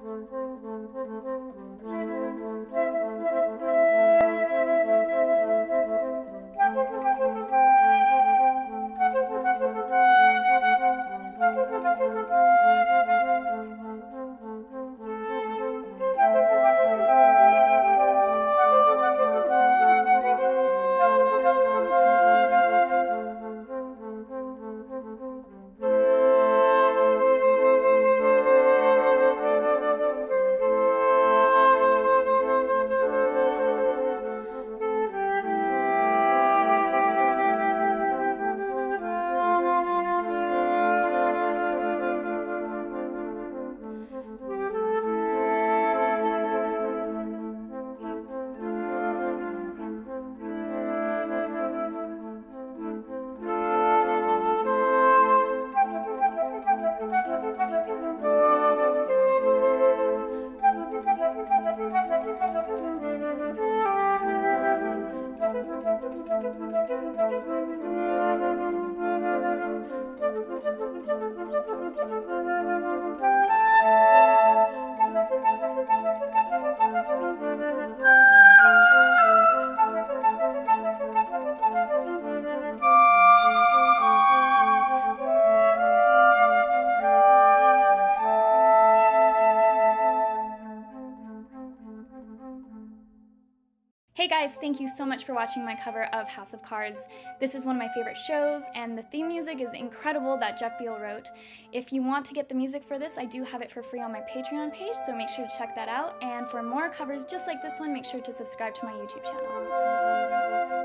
Thank you. Thank you. Hey guys, thank you so much for watching my cover of House of Cards. This is one of my favorite shows, and the theme music is incredible that Jeff Beal wrote. If you want to get the music for this, I do have it for free on my Patreon page, so make sure to check that out. And for more covers just like this one, make sure to subscribe to my YouTube channel.